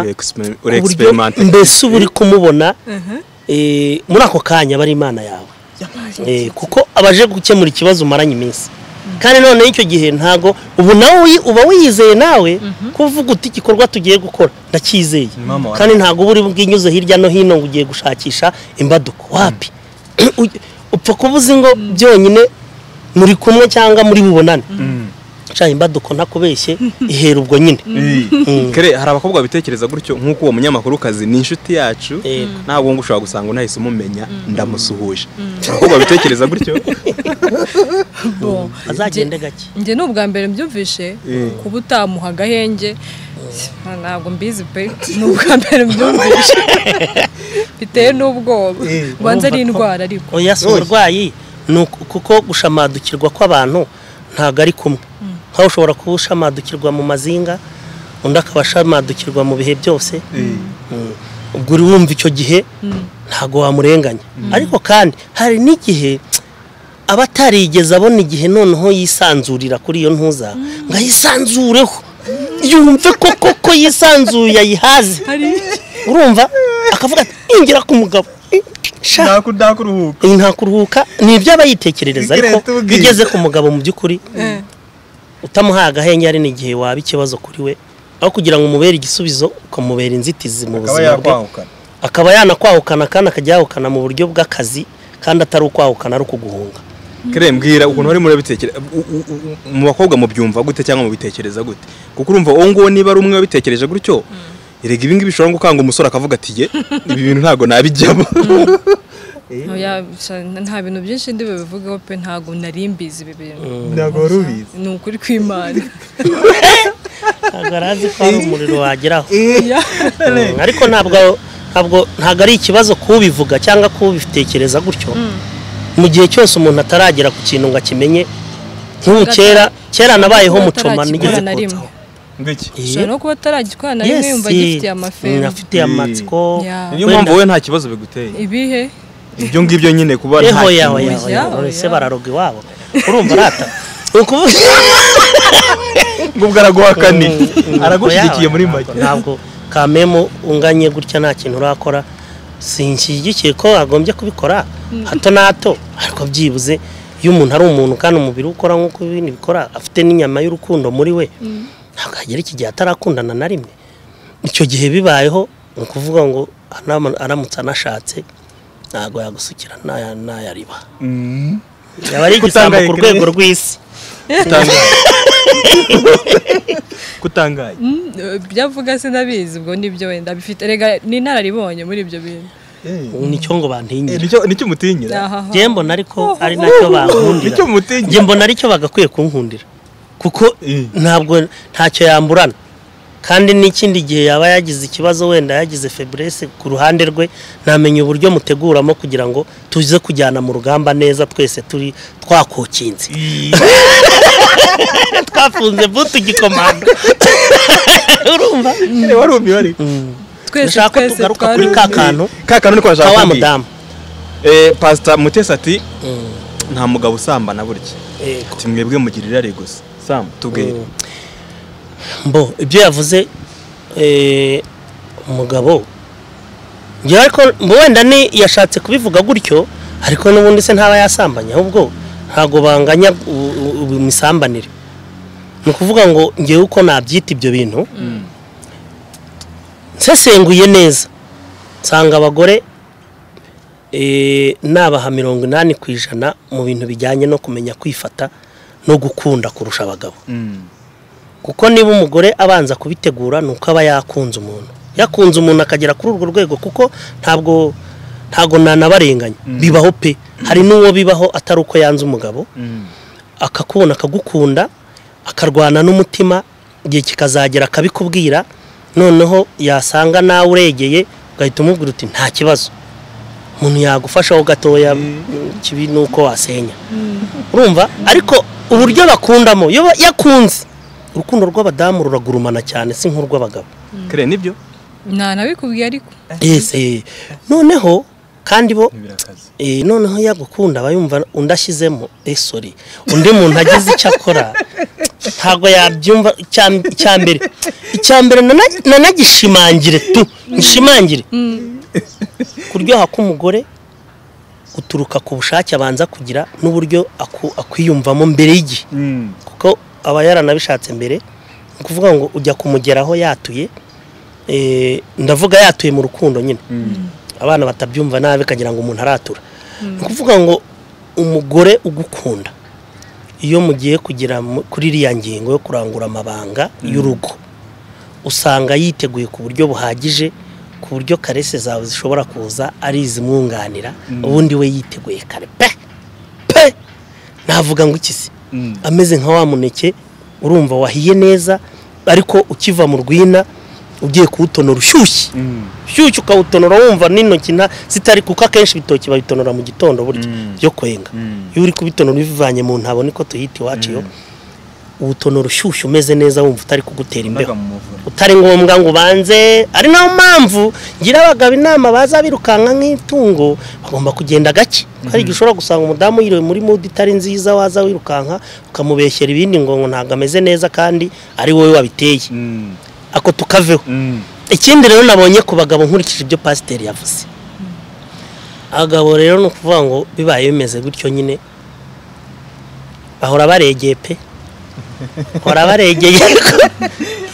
ku buryo mbese uba uri kumubona eh, muri ako kanya aba ari imana yawe. Eh, kuko abaje gukemura ikibazo umaranye iminsi. Kandi noneho icyo gihe ntago ubu nawe uyi- uba wiyizeye nawe ko uvuga uti igikorwa tugiye gukora. Ndacyizeye. Wa- kandi ntabwo uba uri bwinyuze hirya no hino ngo ugiye gushakisha imbaduko. Wapi? <clears throat> Uj- upfa kuba uzi ngo byonyine muri kumwe cyangwa muri bubonane. Nshaka imbaduko ntakubeshye <laughs> ihera ubwo nyine. Kere hari abakobwa babitekereza gutyo nk'uko uwo munyamakuru kazi ni inshuti yacu Yego. ntabwo ngo ushobora gusanga unahise umumenya ndamusuhuje. Abakobwa babitekereza gutyo. <laughs> Bon, azagende gake. njye ni ubwa mbere mbyumvishe kuba utamuha agahenge ntabwo mbizi pe. Ni ubwa mbere mbyumvishe. <laughs> Bitewe n'ubwoba. Ubanza ari indwara ariko. Oya si uburwayi kuko gushamadukirwa kw'abantu ntabwo ari kumwe. Nk'aho ushobora kuba ushamadukirwa mu mazinga undi akaba ashamadukirwa mu bihe byose. Mm. ubwo uri wumva icyo gihe ntabwo wamurenganya. Ariko kandi hari n'igihe aba atarigeze abona igihe noneho yisanzurira kuri iyo ntuza ngo ayisanzureho. Yumve ko koko yisanzuye ayihaze. Urumva? Akavuga ati ingira ku mugabo. Sha. Ndakuruhuka. Iyi nta kuruhuka ni ibyo aba yitekerereza ariko ugeze ku mugabo mu by'ukuri utamuhaye agahenge hari n'igihe waba ikibazo kuri we aho kugira ngo umubere igisubizo ukamubera inzitizi mu buzima bwe. akaba yanakwahukana kandi akajya yahukana mu buryo bw'akazi kandi atari ukwahukana ari ukuguhunga. Kere mbwira ukuntu wari murabitekereza mu bakobwa mubyumva gute cyangwa mubitekereza gute? Kuko urumva uwo nguwo niba ari umwe wabitekereje gutyo? Erega ibi ngibi bishobora gukanga umusore akavuga ati ye ibi bintu ntabwo nabijyamo. Sha- nta bintu byinshi ndi bubivugeho pe ntabwo nari mbizi ibi bintu. Ntabwo wari ubizi. Ni ukuri kw'imana. Ntabwo arazi ko hari umuriro wageraho. Ya. Mm, ariko ntabwo ntabwo ari ikibazo kubivuga cyangwa kubitekereza gutyo. Mu gihe cyose umuntu ataragera ku kintu ngo akimenye nk'ubu kera kera nabayeho mucoma nigeze kotsaho ushobora no kuba ataragitwara na rimwe yumva agifitiye amafemu. afitiye amatsiko. Ya. niyo mpamvu wowe nta kibazo biguteye. Ibihe? Ibyo ngibyo nyine kuba nta kintu yawe Oya, yawe ese bararoga iwabo? Urumva arata? Ngubwo araguhakaniye Mm, aragushyigikiye oya, muri make. ntabwo. Kamemu unganye gutya nta kintu urakora. Sinshyigikiye ko agombye kubikora hato na hato. Ariko byibuze iyo umuntu ari umuntu kandi umubiri ukora nk'uko ibindi bikora afite n'inyama y'urukundo muri we ntabwo hagera iki gihe atarakundana na rimwe. Icyo gihe bibayeho ni ukuvuga ngo aramutse anashatse. Ntabwo yagusukira n'aya- n'ayariba yaba ari igisambo ku rwego rw'isi. Kutangaye. <laughs> Mm, eh, ibyo avuga sinabizi ubwo ni byo wenda. Bifite rega ni inararibonye muri ibyo bintu. Nicyo ngo bantinyira. Nicyo ni cyo umutinyira Ahaha. njye mbona ariko ari na cyo bankundira. Njye mbona ari cyo bagakwiye kunkundira. Kuko Eh. ntabwo ntacyo yamburana. Kandi n'ikindi gihe yaba yagize ikibazo wenda yagize feburese ku ruhande rwe ntamenya uburyo muteguramo kugira ngo tuze kujyana mu rugamba neza twese turi twakokinze <laughs> twafunze butu gikomando <laughs> urumva? Wari umiwe ariko twese ndashaka ko twese tugaruka twari kuri ka kantu. Ka kantu niko ka nashaka wa kubwira. mudamu. Eh, pastor mutesi ati Mm, nta mugabo usambana burya. Ati mwebwe mugira irari gusa sam tubwire mbo ibyo yavuze eh, umugabo ariko mbo wenda ni yashatse kubivuga gutyo ariko n'ubundi se ntaba yasambanye ahubwo ntabwo banganya imisambanire. Ni ukuvuga ngo ngewe uko nabyita ibyo bintu nsesenguye neza. Nsanga abagore eh, nabaha mirongo inani ku ijana mu bintu bijyanye no kumenya kwifata no gukunda kurusha abagabo. Kuko niba umugore abanza kubitegura ni uko aba yakunze umuntu. Yakunze umuntu akagera kuri urwo rwego kuko ntabwo ntabwo nanabarenganya. Bibaho pe. Hari n'uwo bibaho atari uko yanze umugabo akakubona akagukunda akarwana n'umutima igihe kikazagera akabikubwira noneho yasanga nawe uregeye ugahita umubwira uti nta kibazo. Umuntu yagufashaho gatoya kibi ni uko wasenya urumva? Ariko uburyo bakundamo yakunze. Urukundo rw'abadamu ruragurumana cyane si nk'urw'abagabo. Kare ni byo? Nta nabikubwiye ariko. Ese noneho kandi bo Eh, noneho yagukunda aba yumva undi ashyizemo eh sorry undi muntu agize icyo akora ntabwo yabyumva icya- mbere. Icya mbere nana- nanagishimangire tu ngishimangire kuryoha k'umugore guturuka ku bushake abanza kugira n'uburyo aku- akwiyumvamo mbere y'igihe. Kuko aba yaranabishatse mbere ni ukuvuga ngo ujya kumugeraho yatuye eh, ndavuga yatuye mu rukundo nyine. Abana batabyumva nabi kagira ngo umuntu aratura. Ni ukuvuga ngo umugore ugukunda iyo mugiye kugera kuri iriya ngingo yo kurangura amabanga y'urugo usanga yiteguye ku buryo buhagije ku buryo karese zawe zishobora kuza ari izimwunganira ubundi we yiteguye kare. Pe! Pe! Navuga ngo iki se ameze nka wa muneke urumva wahiye neza ariko ukiva mu rwina ugiye kuwutonora ushyushye. Ushyushye ukawutonora wumva n'intoki zitari kuko akenshi ibitoki babitonora mu gitondo burya byo kwenga. Iyo uri kubitonora ubivanye mu ntabo niko tuhita iwacu iyo uwutonora ushyushye umeze neza wumva utari kugutera imbeho. Utari ngombwa ngo ubanze ari na yo mpamvu ngira abagabo inama baza birukanka nk'itungo bagomba kugenda gake. Hari igihe ushobora gusanga umudamu yiriwe muri mudi itari nziza waza wirukanka ukamubeshyera ibindi ngo ngo ntabwo ameze neza kandi ari wowe wabiteye. Ako tukaveho. Ikindi rero nabonye ku bagabo nkurikije ibyo pasiteri yavuze. Abagabo rero ni ukuvuga ngo bibaye bimeze gutyo nyine bahora baregeye pe <laughs> bahora baregeye.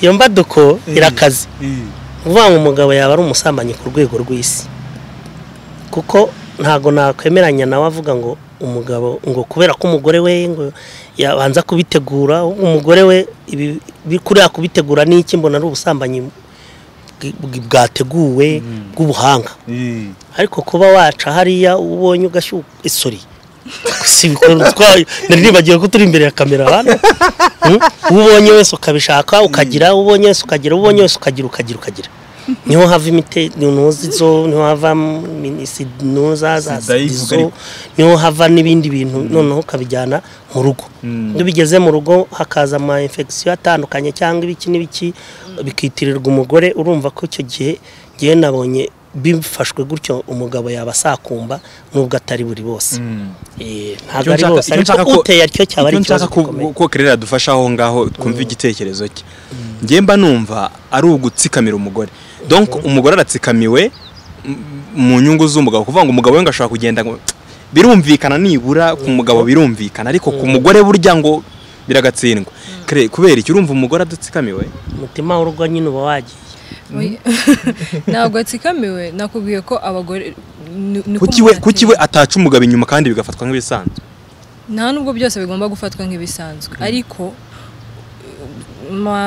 Iyo mbaduko irakaze. ni ukuvuga ngo umugabo yaba ari umusambanyi ku rwego rw'isi. Kuko ntabwo nakwemeranya nawe avuga ngo umugabo ngo kubera ko umugore we ngo yabanza kubitegura umugore we ibi bi- kuriya kubitegura ni iki mbona ari ubusambanyi bwateguwe bw'ubuhanga. Ariko kuba waca hariya ubonye ugashyuha isori si ibikorwa twayo nari nibagiwe ko turi imbere ya kamera hano Hmm? uwo ubonye wese ukabishaka ukagira uwo ubonye wese ukagira uwo ubonye wese ukagira ukagira ukagira ni ho hava imite ntuzi zo ni ho hava ntuza za ariko. ni ho hava n'ibindi bintu noneho ukabijyana mu rugo iyo bigeze mu rugo hakaza ama infection atandukanye cyangwa ibiki n'ibiki bikitirirwa umugore urumva ko icyo gihe ngewe nabonye bifashwe gutyo umugabo yaba asakumba nubwo atari buri bose. Eh, ntabwo ari bose. ariko uteye atyo cyaba ari ikibazo gikomeye. ko kerera dufasha aho ngaho twumva igitekerezo cye. Njye mba numva ari ugutsikamira umugore. Donc umugore aratsikamiwe mu nyungu z'umugabo. Kuvuga ngo umugabo we ngo ashobora kugenda ngo birumvikana nibura ku mugabo birumvikana. Ariko ku mugore burya ngo biragatsindwa. Kubera iki? Urumva umugore adatsikamiwe umutima w'urugo nyine uba wagiye. <laughs> ntabwo atsikamiwe nakubwiye ko abagore kuki we ataca umugabo inyuma kandi bigafatwa nk'ibisanzwe? Nta nubwo byose bigomba gufatwa nk'ibisanzwe. Ariko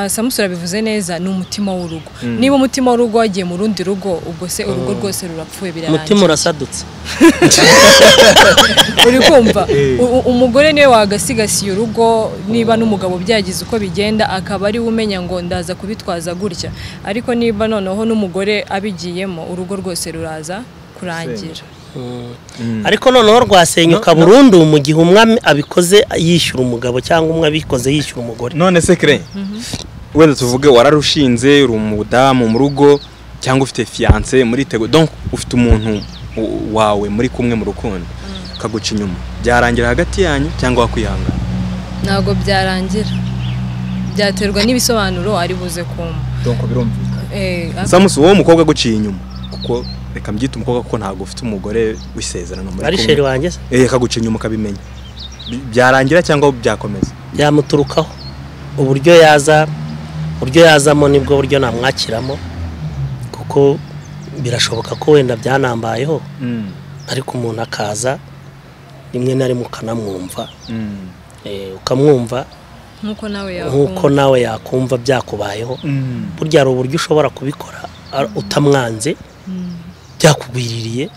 samusura bivuze neza ni umutima w'urugo. Niba umutima w'urugo wagiye mu rundi rugo ubwo se urugo rwose rurapfuye umutima birarangiye urasadutse. <laughs> Uri kumva? U- umugore ni we wagasigasiye urugo niba n'umugabo byagize uko bigenda akaba ari we umenya ngo ndaza kubitwaza gutya. Ariko niba noneho n'umugore abigiyemo urugo rwose ruraza kurangira. Ariko noneho rwasenyuka burundu mu gihe umwe abikoze yishyura umugabo cyangwa umwe abikoze yishyura umugore. None se kire wenda tuvuge wararushinze uri umudamu mu rugo cyangwa ufite fiyanse muri tego donc ufite umuntu wawe muri kumwe mu rukundo. Akaguca inyuma. Byarangira hagati yanyu cyangwa wakwihangana ntabwo byarangira. Byaterwa n'ibisobanuro ari buze kumva donc birumvikana Eh, samusi wowe umukobwa aguciye inyuma. Kuko reka mbyite umukobwa kuko ntabwo ufite umugore w'isezerano muri ari kumwe. sheri wanjye se? Eh akaguca inyuma ukabimenya Bi- byarangira cyangwa byakomeza? Byamuturukaho. Uburyo yaza uburyo yazamo ni bwo buryo namwakiramo kuko birashoboka ko wenda byanambayeho ariko umuntu akaza rimwe na rimwe ukanamwumva. Eh, ukamwumva nk'uko nawe yakumva. byakubayeho. Burya hari uburyo ushobora kubikora utamwanze byakugwiririye.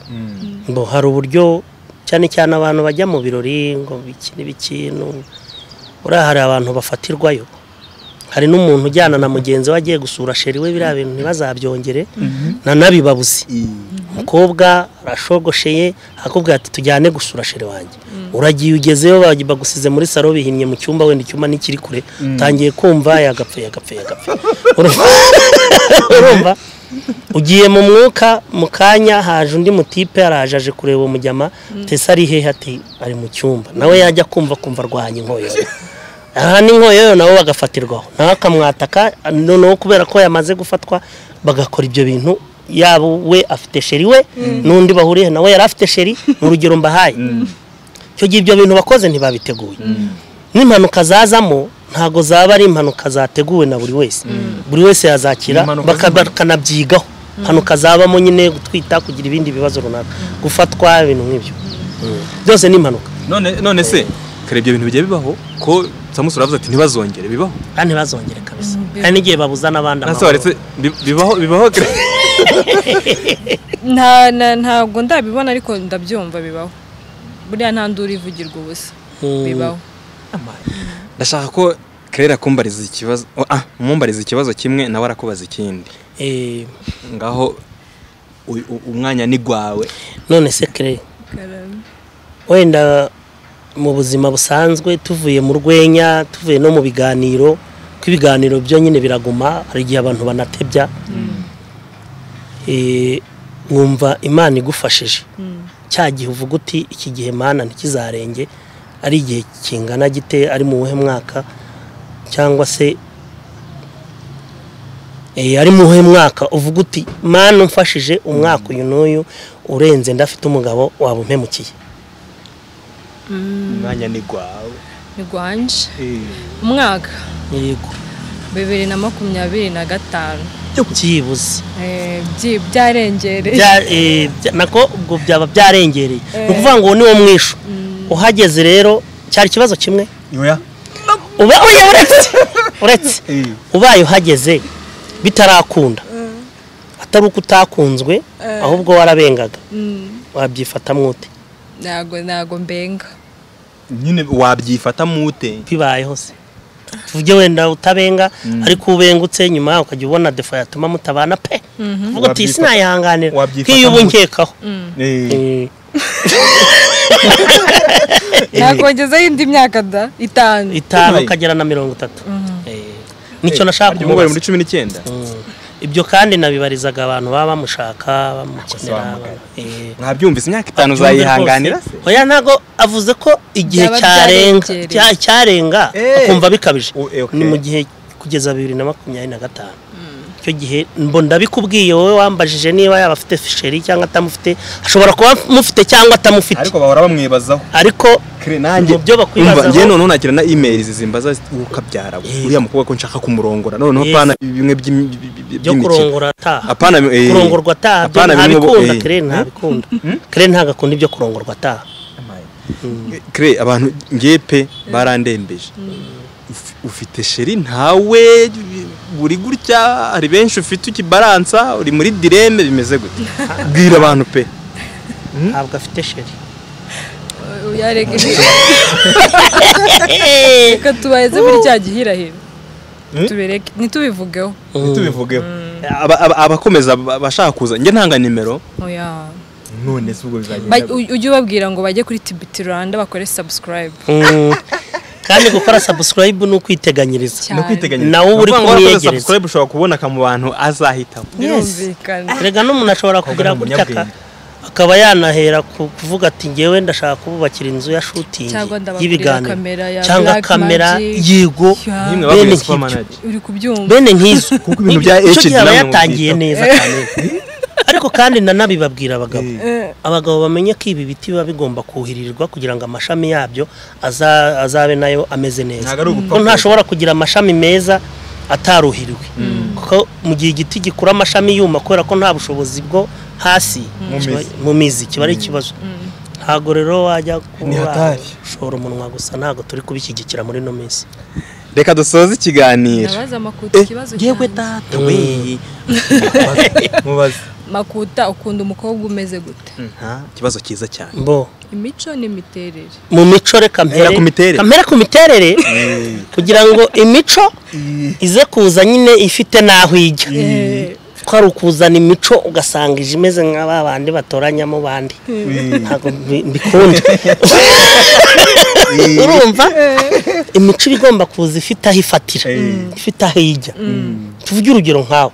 Ngo hari uburyo cyane cyane abantu bajya mu birori ngo biki n'ibiki nu- buriya hari abantu bafatirwayo. Hari n'umuntu ujyana na mugenzi we agiye gusura sheri we biriya bintu ntibazabyongere. Nanabibabuze umukobwa arashogosheye akubwira ati tujyane gusura sheri wanjye. Uragiye ugezeyo bagusize muri salo bihinnye mu cyumba wenda icyumba nikiri kure. Utangiye kumva yagapfe yagapfe yagapfe <laughs> Urumva? <laughs> ugiye mu mwuka mu kanya haje undi mutipe araje aje kureba umujyama tese ari hehe? Ati ari mu cyumba. Nawe yajya kumva kumva arwanya inkoyoyo aha n'inkoyoyo nabo bagafatirwaho. Nawe akamwataka noneho kubera ko yamaze gufatwa bagakora ibyo bintu yaba we afite sheri we n'undi bahuriye nawe yari afite sheri ni urugero mbahaye. Icyo gihe ibyo bintu bakoze ntibabiteguye n'impanuka zazamo ntabwo zaba ari impanuka zateguwe na buri wese. Buri wese yazakira bakanabyigaho. Impanuka zabamo nyine gutwita kugira ibindi bibazo runaka. Gufatwa ibintu nk'ibyo. Byose ni impanuka. None none se kare ibyo bintu bigiye bibaho ko samusi uravuze ati ntibazongere bibaho. Kandi ntibazongere kabisa. Kandi n'igihe babuza n'abandi nase amahoro. bibaho bibaho <laughs> ntabwo ndabibona ariko ndabyumva bibaho. Buriya nta nduru ivugirwa ubusa Mm. bibaho. Ndashaka ko karere akumbariza ikibazo oh, ah umumbariza ikibazo kimwe nawe arakubaza ikindi. Eh, ngaho umwanya ni gwawe. none se kere wenda mu buzima busanzwe tuvuye mu rwenya tuvuye no mu biganiro ko ibiganiro byo nyine biraguma hari igihe abantu banatebya. Eh, wumva imana igufashije. Cya gihe uvuga uti iki gihe mana ntikizarenge. Ari igihe kingana gite ari mu wuhe mwaka cyangwa se eh, ari mu wuhe mwaka? Uvuga uti mana umfashije umwaka uyu n'uyu urenze ndafite umugabo waba umpemukiye umwanya ni gwawe. Ni rwanje umwaka? Yego. Bibiri na makumyabiri na gatanu. Byibuze. Eh, byarengereye. Bya- eh, bya- nako ubwo byaba byarengereye. Ni ukuvuga ngo ni wo mwishu. Uhageze rero cyari ikibazo kimwe. Uretse <laughs> uretse. Ubaye uhageze bitarakunda. Atari uko utakunzwe ahubwo warabengaga. Wabyifata mwute? Ntago ntago mbenga. Nyine wabyifata mute bibayeho se tuvuge wenda utabenga ariko ubengutse nyuma ukajya ubona defo yatuma mutabana pe. Uvuga uti sinayihanganira nk'iyo uba mu- <laughs> <laughs> Eh, Eh, nakongezaho indi myaka da itanu. Itanu ukagera na mirongo itatu. Eh, ni cyo nashaka harya umugore muri kumubaza cumi n'icyenda. Mm. ibyo kandi nabibarizaga abantu baba bamushaka bamukenera wahamagara. eh, mwabyumvise imyaka itanu uzayihanganira oya ntago avuze ko igihe cyarenga cyarenga Eh. akumva bikabije. Eh, ni mu gihe kugeza bibiri na makumyabiri na gatanu. Icyo gihe ndabikubwiye wowe wambajije niba yaba afite fisheri cyangwa atamufite ashobora kuba amufite cyangwa atamufite. Ariko bahora bamwibazaho. Ariko nanjye njye noneho nakira na email zimbaza ukabyara Eh. uriya mukobwa ko nshaka kumurongora. Noneho Yes. pana bimwe by'imi- by- by- byo kurongora ataha apana eh, kurongorwa ataha apana bimwe ntabikunda eh. kere ntabikunda. Kere ntabwo akunda ibyo kurongorwa ataha kre abantu ngiye pe barandembeje Uf- ufite sheri ntawe buri gutya hari benshi ufite ukibaransa uri muri direme bimeze gute? Bwira abantu pe. Ntabwo afite sheri. <laughs> Reka tubaheze muri cya gihirahiro. Tubereke. Ntitubivugeho. Ntitubivugeho. Aba- aba- abakomeza ba- abashaka kuza. Njye ntanga nimero. Oya. None se ubwo bizagenda ujye ubabwira ngo bajye kuri tibiti rwanda bakore subscribe. Mm. Kandi gukora subscribe ni ukwiteganyiriza. Cyane. no kwiteganyiriza Nawe uba uri Ni kumwiyegereza. subscribe ushobora kuboneka mu bantu azahitamo rega n'umuntu ashobora kugira ni gutya akaba yanahera ku kuvuga ati ngewe ndashaka kububakira inzu ya ndabagurira y'ibiganiro. cyangwa kamera yego. Bene nk'izo. Kuko ibintu bya gihe aba yatangiye neza cyane. <laughs> ariko kandi nanabibabwira abagabo. Eh, abagabo bamenye ko ibi biti biba bigomba kuhirirwa kugira ngo amashami yabyo aza- azabe na yo ameze neza. Ntabwo ari ugupfa ko ntashobora kugira amashami meza ataruhiriwe kuko mu gihe igiti gikura amashami yuma kubera ko nta bushobozi bwo hasi Mu mizi. mu mizi kiba ari ikibazo. Ntabwo rero wajya Ni hatari. ushora umunwa gusa ntabwo turi kubishyigikira muri ino minsi. Reka dusoze ikiganiro. Ndabaza amakuta ikibazo yewe cyanjye data we mubaze. <laughs> makuta ukunda umukobwa umeze gute? Nta kibazo cyiza cyane. Mbo. Imico n'imiterere. Mu mico reka Hera ku miterere. miterere. Kugira ngo imico ize kuza nyine ifite n'aho ijya. Ko ari ukuzana imico ugasanga ije imeze nka ba bandi batoranyamo bandi. Ntabwo mbi- mbikunda urumva? Imico iba igomba kuza ifite aho ifatira ifite aho ijya. Tuvuge urugero nkawe.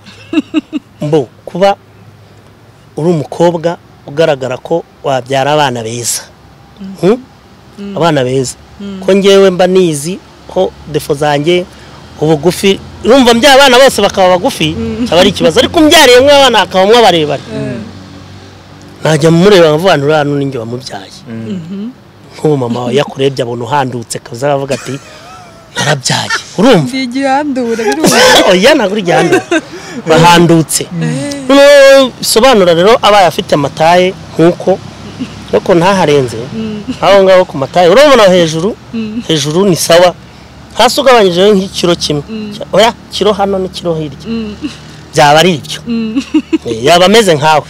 Mbo kuba uri umukobwa ugaragara ko wabyara abana beza. Hmm? abana beza. Ko ngewe mba nizi ko defo zanjye ubugufi urumva mbya abana bose bakaba bagufi cyaba ari ikibazo. Ariko umbyariye nk'abana hakabamo abarebare najya mureba nkavuga ngo uriya ninjye wamubyaye. Nk'ubu mama wawe yakurebye abona uhandutse akaza aravuga ati narabyaye. Urumva? <laughs> Ntabwo uri gihanda <laughs> bahandutse. Bisobanura rero abaye afite amataye nk'uko ariko ntaharenze. Aho ngaho ku mataye urabona hejuru hejuru ni sawa. Hasi ugabanyijeho nk'ikiro kimwe. Oya kiro hano n'ikiro hirya. Byaba ari ibyo. Yaba ameze nkawe.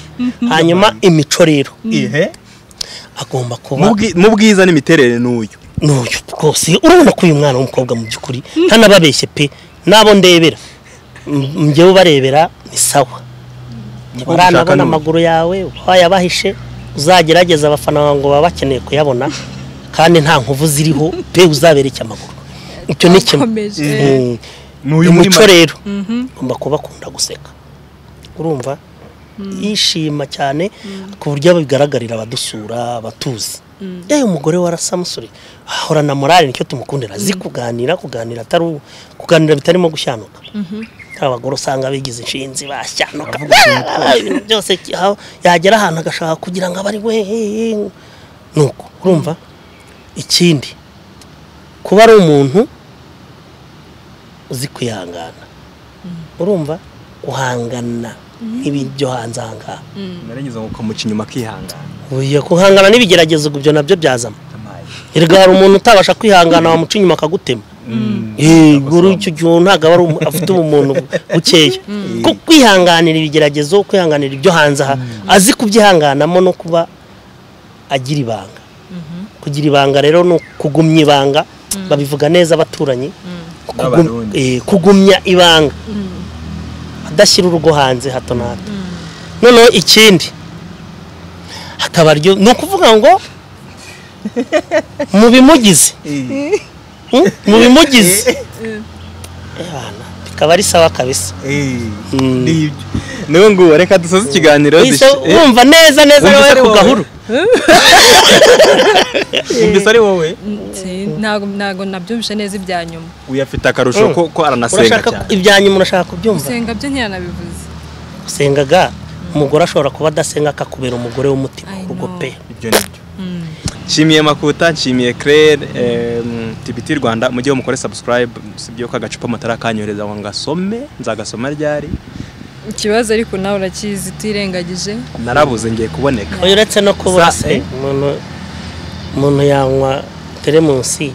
Hanyuma imico rero agomba kuba mu bwi- mu bwiza n'imiterere n'uyu. N'uyu. Rwose urabona ko uyu mwana w'umukobwa mu by'ukuri ntanababeshye pe. N'abo ndebera. Njyewe ubarebera ni sawa. N'uyu. amaguru yawe wayabahishe uzagerageza abafana bawe ngo baba bakeneye kuyabona kandi nta nkovu ziriho pe uzabereke amaguru. Icyo ni kimwe. Mm. n'uyu muri imico make. rero. Ugomba kuba akunda guseka. Urumva? Yishima cyane ku buryo bigaragarira abadusura abatuzi. Yewe umugore wa rasamusure ahorana morale ni cyo tumukundira. Azi kuganira kuganira kuganira bitarimo gushyanuka. Abagore usanga bigize inshinzi bashyanuka <laughs> ibintu byose yagera ahantu agashaka kugira ngo abe ari we nuko urumva? Ikindi kuba ari umuntu uzi kwihangana urumva? Guhangana nk'ibintu byo hanze aha ngaha. Naragize ngo ukamuca inyuma akihangana. Oya, guhangana n'ibigeragezo ibyo na byo byazamo. Erega hari umuntu utabasha kwihangana wamuca inyuma akagutema. Eh, buri icyo gihe ntabwo aba afite ubumuntu bukeya ko kwihanganira ibigeragezo kwihanganira ibyo hanze aha azi kubyihanganamo no kuba agira ibanga. Kugira ibanga rero ni ukugumya ibanga babivuga neza abaturanyi eh, kugumya ibanga. Adashyira urugo hanze hato na hato. Noneho ikindi hakaba ni ukuvuga ngo <laughs> mu bimugize. Hmm? Mu bimugize <laughs> Eh, bana, bikaba ari sawa kabisa. Mm. n'ibyo niyo ngubu reka dusoze ikiganiro eh, wumva neza neza ari ku wowe? gahuru wumvise ari wowe? <laughs> Ntago nabyumvishe neza ibya nyuma. Uyu afite akarusho Mm. ko aranasenga cyane. ibya nyuma urashaka kubyumva? Gusenga byo ntiyanabivuze. Usengaga umugore ashobora kuba adasenga akakubera umugore w'umutima. Know. pe. Nshimiye makuta nshimiye claire tibiti rwanda mujye mukore subscribe sibyo ko agacupa mutarakanyohereza ngo ngasome nzagasoma ryari? Ikibazo ariko nawe urakizi utirengagije. Narabuze ngiye kuboneka. Uretse no kubura Sa- se eh? umuntu yanywa teremusi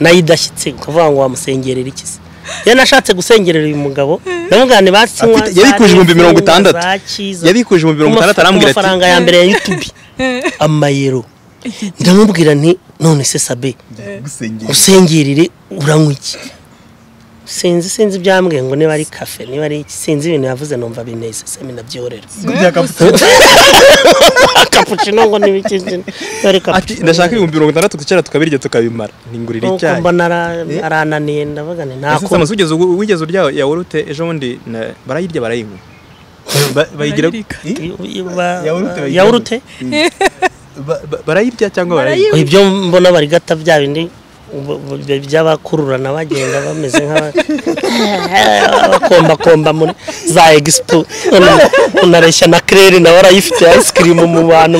na yo idashyitse ukavuga ngo wamusengerera iki se? Iyo nashatse gusengerera uyu mugabo namugane basinywa Afite- yabikuje ibihumbi mirongo itandatu. yabikuje ibihumbi mirongo itandatu arambwira ati amafaranga ya mbere ya yutubi <laughs> amayero. Ndamubwira nti none se sabe usengerere uranywa iki? Sinzi sinzi ibyambwiye ngo niba ari kafe niba ari iki sinzi ibintu yavuze numva bineze semi nabyorera kapucino <laughs> ngo n'ibiki niba ari kapucino ndashaka ibihumbi mirongo itandatu tucara tukabirya tukabimara. Ningurira nuko icyayi. mbona ara- arananiye ndavuga nti nta ese samusi wigeze wigeze urya yawurute ejo bundi barayirya barayinywa? <laughs> Ba- bayigira Ba- Yawurute bayigira yawurute ba- ba- barayirya cyangwa barayinywa ibyo? mbona barigata bya bindi by'abakururana bagenda bameze nk'abakombakomba <laughs> muri za egisipo unareshya na kirere nawe arayifite ayisikirimu mu bantu.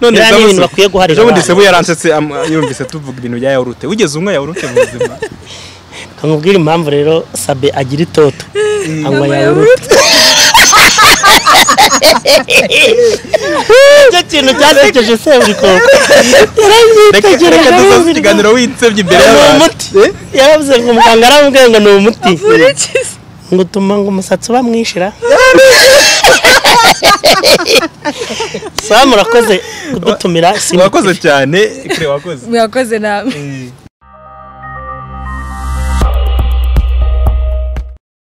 None ni ibintu bakwiye guharira ejo bundi abana. sebu yaransetse yumvise tuvuga ibintu bya yawurute wigeze unywa yawurute mu buzima? Kamubwira impamvu rero sabe agira itoto. Anywa yawurute <laughs> icyo kintu cyasekeje seburikoko reka reka dusoze ikiganiro winsebye imbere ni y'abantu. umuti. Yaravuze ngo muganga aramubwiye ngo ni umuti. Ngo utuma ngo umusatsi uba mwishira sawa murakoze kudutumira wakoze cyane. Wakoze. Mwakoze namwe